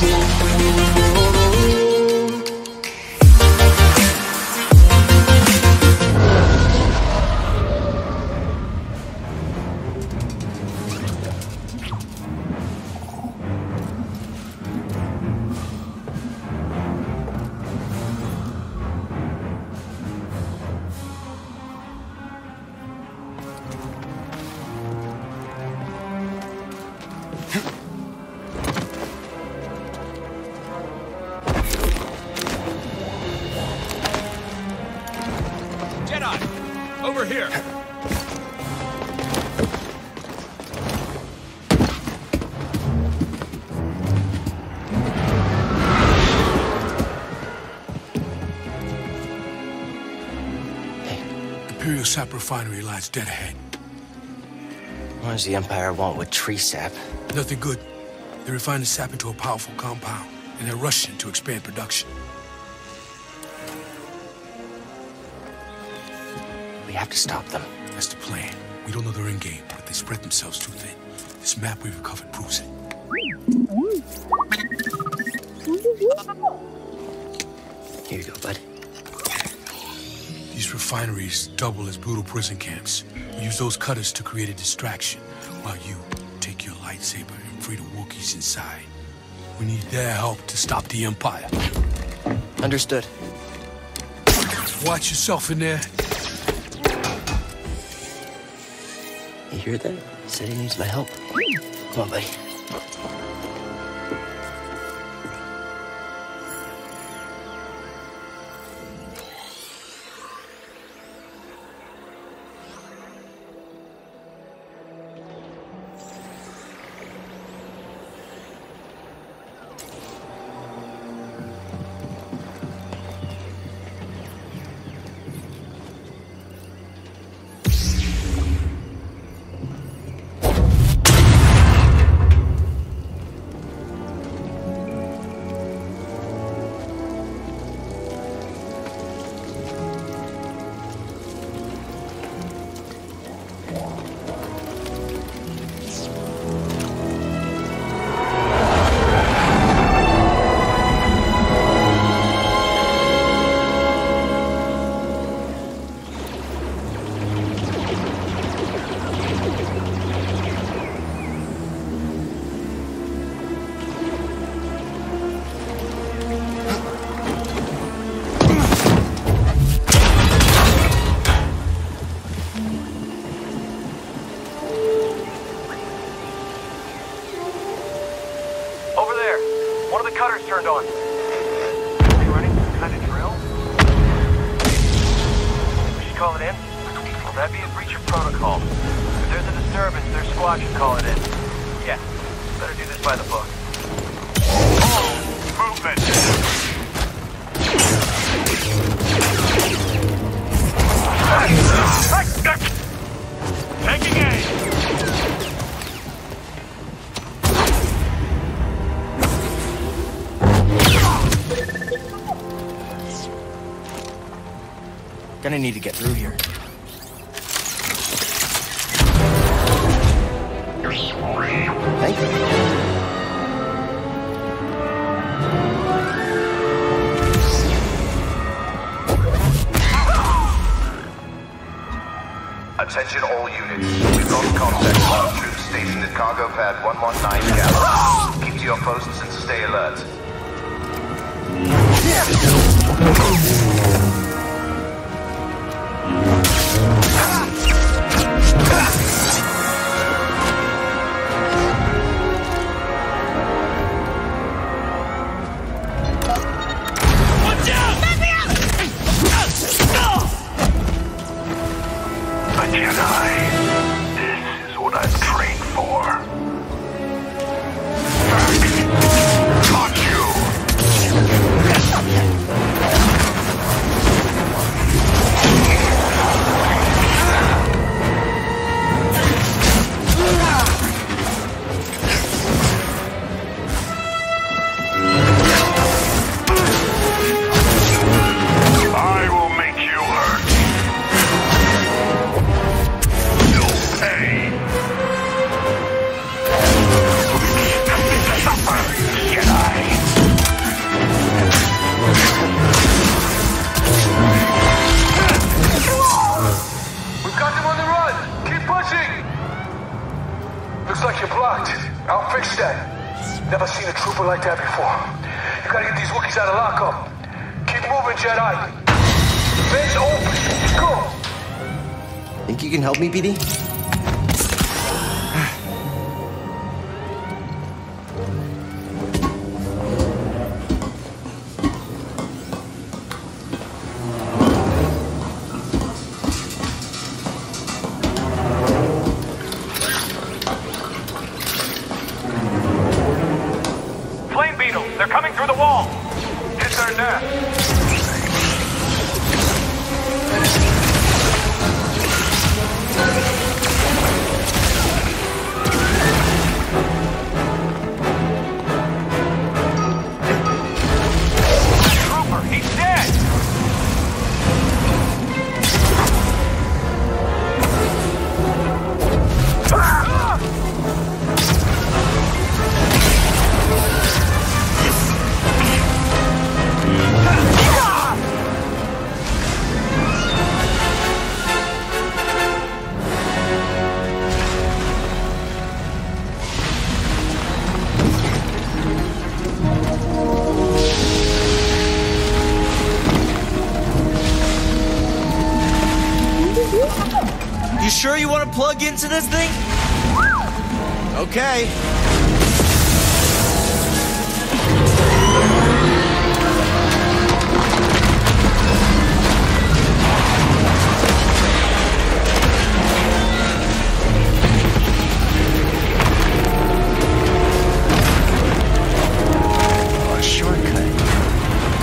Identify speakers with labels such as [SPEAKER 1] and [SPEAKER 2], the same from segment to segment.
[SPEAKER 1] Jedi! Over here!
[SPEAKER 2] Imperial sap refinery lies dead ahead.
[SPEAKER 3] What does the Empire want with tree sap?
[SPEAKER 2] Nothing good. They refine the sap into a powerful compound, and they're rushing to expand production.
[SPEAKER 3] We have to stop them.
[SPEAKER 2] That's the plan. We don't know their end game, but they spread themselves too thin. This map we recovered proves it. Refineries double as brutal prison camps. Use those cutters to create a distraction, while you take your lightsaber and free the Wookiees inside. We need their help to stop the Empire.
[SPEAKER 3] Understood.
[SPEAKER 2] Watch yourself in there.
[SPEAKER 3] You hear that? He said he needs my help. Come on, buddy.
[SPEAKER 4] One of the cutters turned on. Are you running kind of drill? We should call it in? Well, that'd be a breach of protocol. If there's a disturbance, their squad should call it in. Yeah. Better do this by the book. movement!
[SPEAKER 3] To get through here. Thank you.
[SPEAKER 5] Attention all units. We've got contact with our troops stationed at cargo pad 119 Gallon. Keep to your posts and stay alert.
[SPEAKER 6] Out of lockup. Keep moving, Jedi. Vents open. Go.
[SPEAKER 4] Think you can help me, BD?
[SPEAKER 3] Plug into this thing? Okay.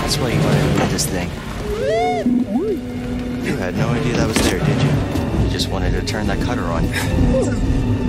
[SPEAKER 4] That's why you wanted to get this thing. You had no idea that was there, did you? Just wanted to turn that cutter on.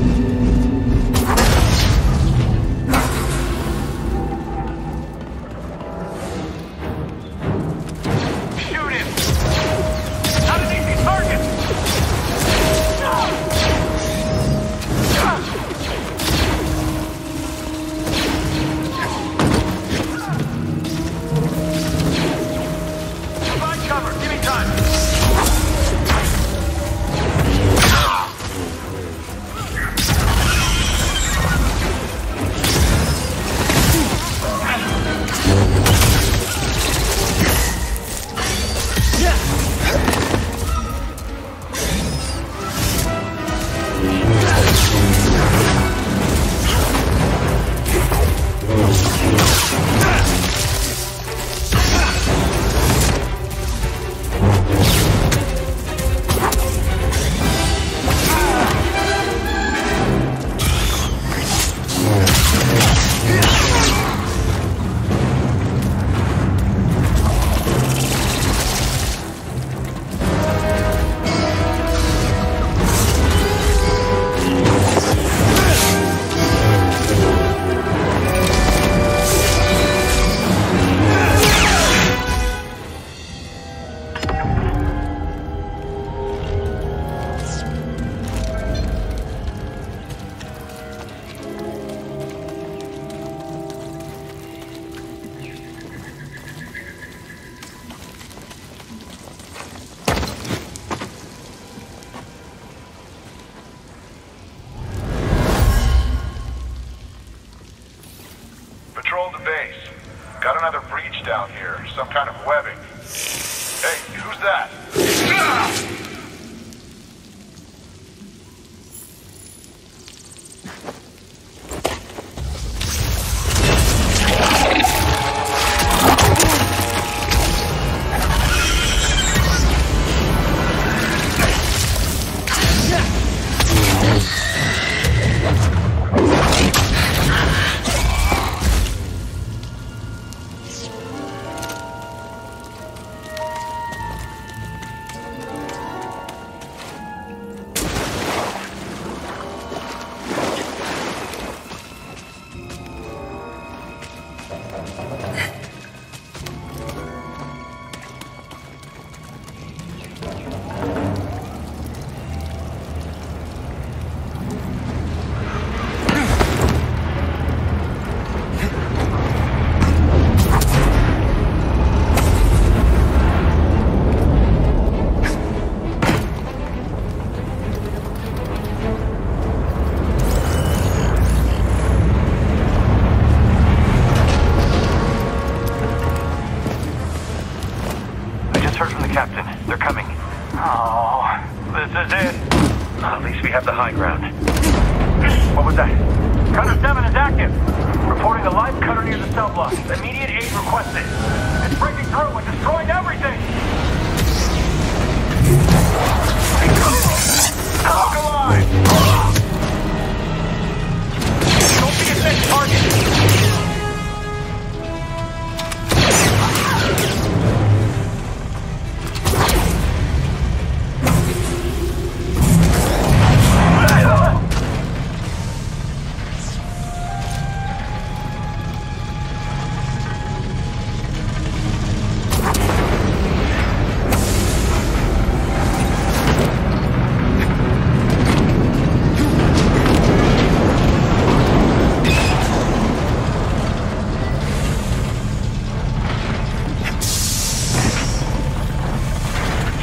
[SPEAKER 4] near the cell block. Immediate aid requested. It's breaking through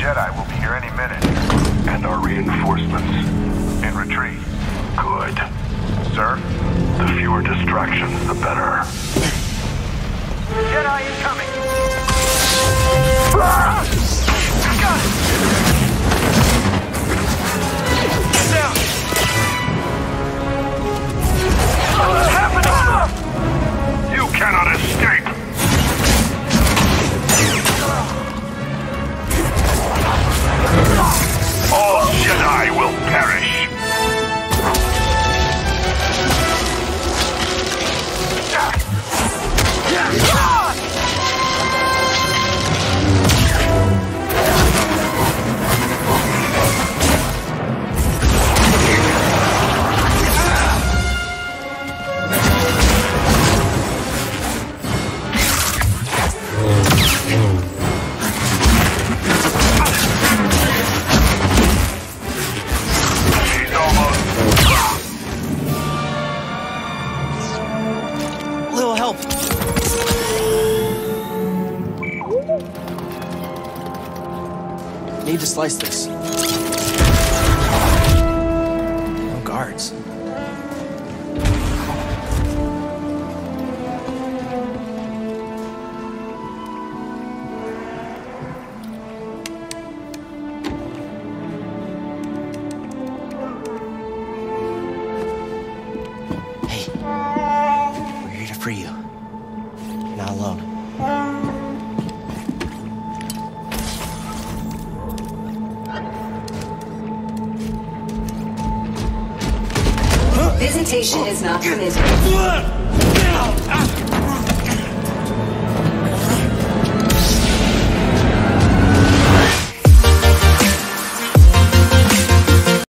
[SPEAKER 5] Jedi will be here any minute. And our reinforcements? In retreat. Good. Sir? The fewer distractions, the better.
[SPEAKER 4] Jedi incoming! Ah! Got it! Get down! What's happening?
[SPEAKER 3] Need to slice this. No guards. Hey, we're here to free you.
[SPEAKER 7] Visitation is not permitted.